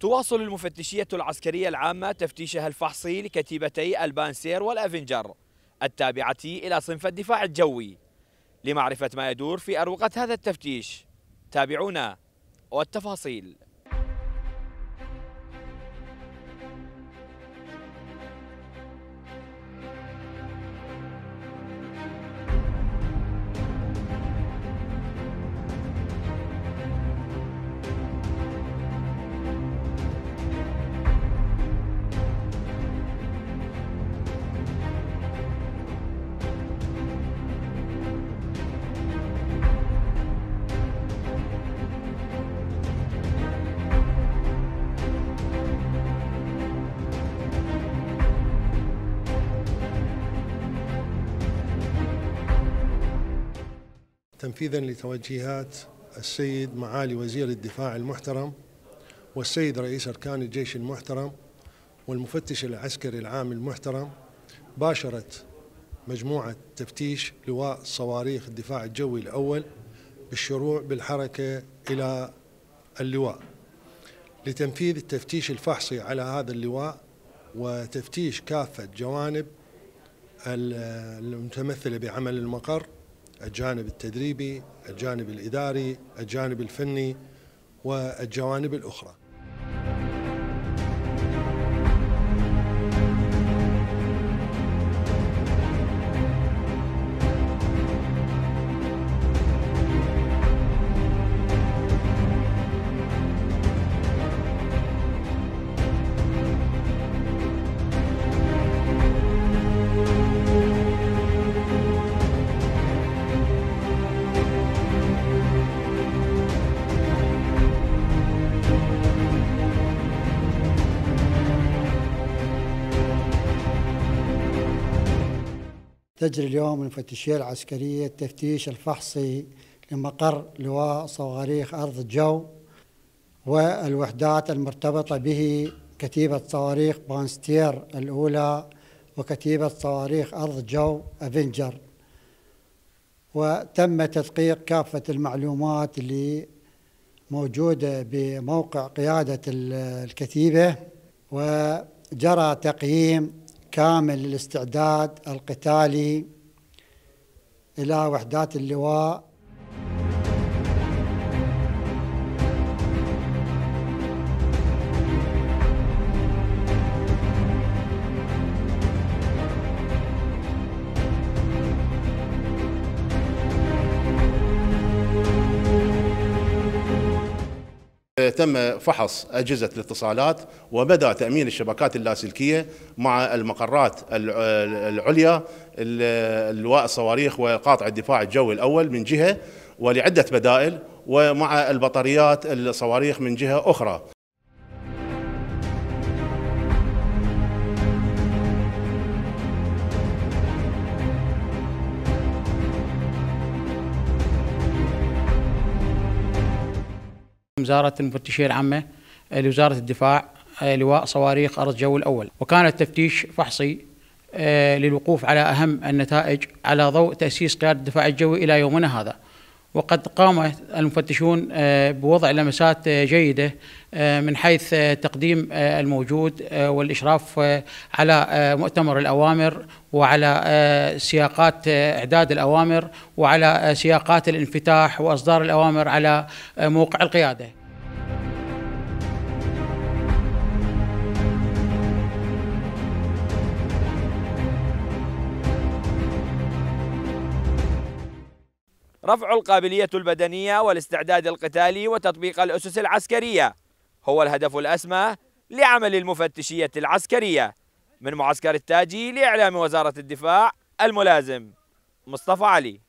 تواصل المفتشية العسكرية العامة تفتيشها الفحصي لكتيبتي البانسير والأفنجر التابعة إلى صنف الدفاع الجوي لمعرفة ما يدور في أروقة هذا التفتيش. تابعونا والتفاصيل. تنفيذا لتوجيهات السيد معالي وزير الدفاع المحترم والسيد رئيس أركان الجيش المحترم والمفتش العسكري العام المحترم باشرت مجموعة تفتيش لواء صواريخ الدفاع الجوي الأول بالشروع بالحركة إلى اللواء. لتنفيذ التفتيش الفحصي على هذا اللواء وتفتيش كافة جوانب المتمثلة بعمل المقر الجانب التدريبي الجانب الإداري الجانب الفني والجوانب الأخرى. تجري اليوم المفتشية العسكرية التفتيش الفحصي لمقر لواء صواريخ أرض الجو والوحدات المرتبطة به كتيبة صواريخ بانستير الأولى وكتيبة صواريخ أرض الجو أفنجر وتم تدقيق كافة المعلومات اللي موجودة بموقع قيادة الكتيبة وجرى تقييم كامل الاستعداد القتالي إلى وحدات اللواء تم فحص أجهزة الاتصالات وبدأ تأمين الشبكات اللاسلكية مع المقرات العليا اللواء الصواريخ وقاطع الدفاع الجوي الأول من جهة ولعدة بدائل ومع البطاريات الصواريخ من جهة أخرى. وزارة المفتشية العامة لوزارة الدفاع لواء صواريخ أرض جو الأول. وكان التفتيش فحصي للوقوف على أهم النتائج على ضوء تأسيس قيادة الدفاع الجوي إلى يومنا هذا. وقد قام المفتشون بوضع لمسات جيدة من حيث تقديم الموجود والإشراف على مؤتمر الأوامر وعلى سياقات إعداد الأوامر وعلى سياقات الانفتاح وإصدار الأوامر على موقع القيادة. رفع القابلية البدنية والاستعداد القتالي وتطبيق الأسس العسكرية. هو الهدف الأسمى لعمل المفتشية العسكرية. من معسكر التاجي لإعلام وزارة الدفاع الملازم مصطفى علي.